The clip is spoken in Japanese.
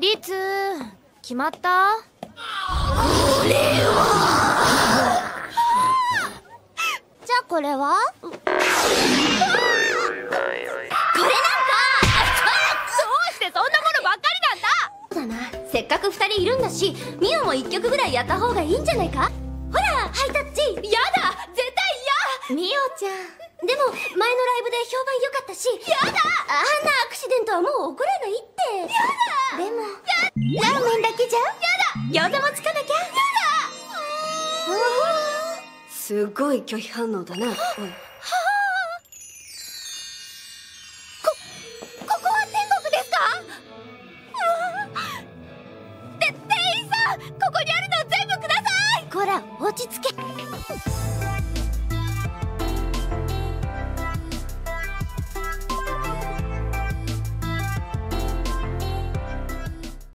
リツ決まった？これは？じゃあこれは？これなんかどうしてそんなものばっかりなんだ！だな。せっかく二人いるんだしミオも一曲ぐらいやった方がいいんじゃないか？ほらハイタッチ！やだ！絶対嫌！ミオちゃん。でも前のライブで評判良かったしやだ！あんなアクシデントはもう起こらないってラーメンだ。けじゃやだ。餃子もつかなきゃやだすごい拒否反応だな。おい。こら落ち着け